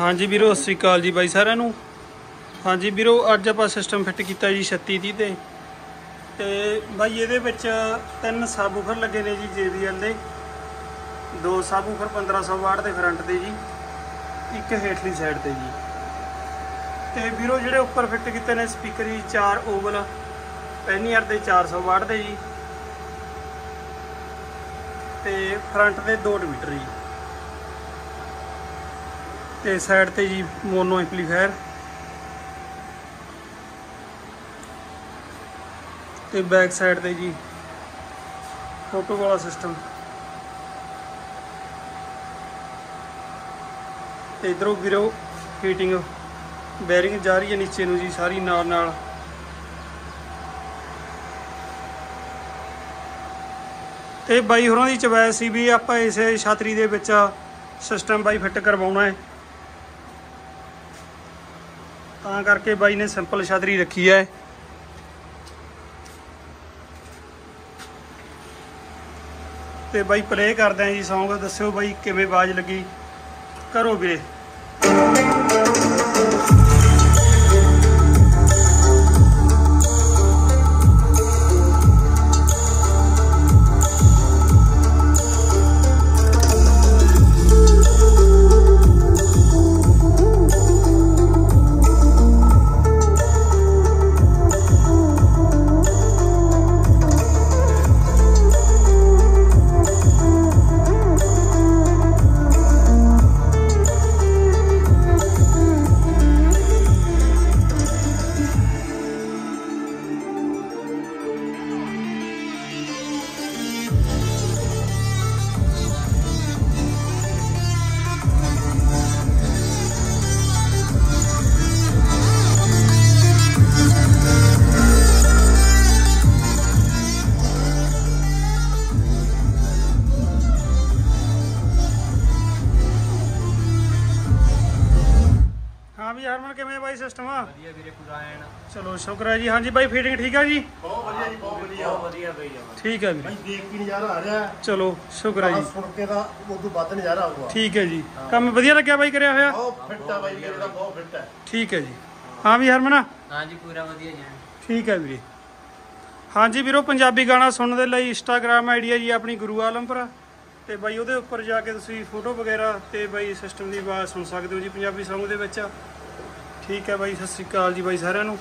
ਹਾਂਜੀ ਵੀਰੋ, ਸਤਿ ਸ਼੍ਰੀ ਅਕਾਲ ਜੀ ਬਾਈ ਸਾਰਿਆਂ ਨੂੰ। ਹਾਂਜੀ ਵੀਰੋ, ਅੱਜ ਆਪਾਂ ਸਿਸਟਮ ਫਿੱਟ ਕੀਤਾ ਜੀ 3630 ਤੇ। ਤੇ ਬਾਈ ਇਹਦੇ ਵਿੱਚ ਤਿੰਨ ਸਾਬੂਫਰ ਲੱਗੇ ਨੇ ਜੀ JBL ਦੇ। ਦੋ ਸਾਬੂਫਰ 1500 ਵਾਟ ਦੇ ਫਰੰਟ ਤੇ ਜੀ। ਇੱਕ ਹੇਠਲੀ ਸਾਈਡ ਤੇ ਜੀ। ਤੇ ਵੀਰੋ, ਜਿਹੜੇ ਉੱਪਰ ਫਿੱਟ ਕੀਤੇ ਨੇ ਸਪੀਕਰ ਜੀ, ਚਾਰ ਓਵਲ ਪੈਨੀਅਰ ਦੇ 400 ਵਾਟ ਦੇ ਜੀ। ਤੇ ਫਰੰਟ ਦੇ 2 ਮੀਟਰ ਜੀ। ਤੇ ਸਾਈਡ ਤੇ ਜੀ ਮੋਨੋ ਐਂਪਲੀਫਾਇਰ। ਤੇ ਬੈਕ ਸਾਈਡ ਤੇ ਜੀ ਫੋਟੋ ਵਾਲਾ ਸਿਸਟਮ। ਤੇ ਇਧਰੋਂ ਵੀਰੋ ਹੀਟਿੰਗ ਬੈਰਿੰਗ ਜਾ ਰਹੀ ਹੈ ਨੀਚੇ ਨੂੰ ਜੀ ਸਾਰੀ ਨਾਲ ਨਾਲ। ਤੇ ਬਾਈ ਹੋਰਾਂ ਦੀ ਚਵਾਇਸ ਸੀ ਵੀ ਆਪਾਂ ਇਸੇ ਛਾਤਰੀ ਦੇ ਵਿੱਚ ਸਿਸਟਮ ਬਾਈ ਫਿੱਟ ਕਰਵਾਉਣਾ ਹੈ। ਤਾਂ ਕਰਕੇ ਬਾਈ ਨੇ ਸਿੰਪਲ ਛਤਰੀ ਰੱਖੀ ਹੈ ਤੇ ਬਾਈ ਪਲੇ ਕਰਦੇ ਆਂ ਜੀ ਸੌਂਗ ਦੱਸਿਓ ਬਾਈ ਕਿਵੇਂ ਆਵਾਜ਼ ਲੱਗੀ। ਕਰੋ ਵੀਰੇ। ਹਾਂ ਵੀ ਹਰਮਨ ਕਿਵੇਂ ਬਾਈ ਸਿਸਟਮ ਆ? ਵਧੀਆ ਵੀਰੇ ਪੂਰਾ ਐਨ ਚਲੋ ਸ਼ੁਕਰ ਹੈ ਜੀ। ਹਾਂਜੀ ਬਾਈ ਫੀਟਿੰਗ ਠੀਕ ਆ ਜੀ? ਬਹੁਤ ਵਧੀਆ ਜੀ ਬਹੁਤ ਵਧੀਆ। ਬਹੁਤ ਵਧੀਆ ਬਈ ਜਮਾ ਠੀਕ ਹੈ ਵੀਰੇ ਭਾਈ ਦੇਖ ਕੇ ਨਜ਼ਾਰਾ ਆ ਰਿਹਾ। ਹੈ ਚਲੋ ਸ਼ੁਕਰ ਹੈ ਆਹ ਜੀ ਸੁਣ ਕੇ ਤਾਂ ਉਦੋਂ ਵੱਧ ਨਜ਼ਾਰਾ ਆਊਗਾ। ਠੀਕ ਹੈ ਜੀ। ਕੰਮ ਵਧੀਆ ਲੱਗਿਆ ਬਾਈ ਕਰਿਆ ਹੋਇਆ? ਬਹੁਤ ਫਿੱਟ ਆ ਬਾਈ ਮੇਰੇ ਦਾ ਬਹੁਤ ਫਿੱਟ ਹੈ ਠੀਕ ਹੈ ਜੀ। ਹਾਂ ਵੀ ਹਰਮਨ? ਹਾਂਜੀ ਪੂਰਾ ਵਧੀਆ ਜੀ। ਠੀਕ ਹੈ ਵੀਰੇ। ਹਾਂਜੀ ਵੀਰੋ ਪੰਜਾਬੀ ਗਾਣਾ ਸੁਣਨ ਦੇ ਲਈ ਇੰਸਟਾਗ੍ਰam ਆਈਡੀ ਹੈ ਜੀ ਆਪਣੀ ਗੁਰੂ ਆਲਮਪੁਰ ਤੇ ਬਾਈ ਉਹਦੇ ਉੱਪਰ ਜਾ ਕੇ ਤੁਸੀਂ ਫੋਟੋ ਵਗੈਰਾ ਤੇ ਬਾਈ ਸਿਸਟਮ ਦੀ ਆਵਾਜ਼ ਸੁਣ ਸਕਦੇ ਹੋ ਜੀ ਪੰਜਾਬੀ Song ਦੇ ਵਿੱਚ। ਠੀਕ ਹੈ ਬਾਈ ਸਤਿ ਸ੍ਰੀ ਅਕਾਲ ਜੀ ਬਾਈ ਸਾਰਿਆਂ ਨੂੰ।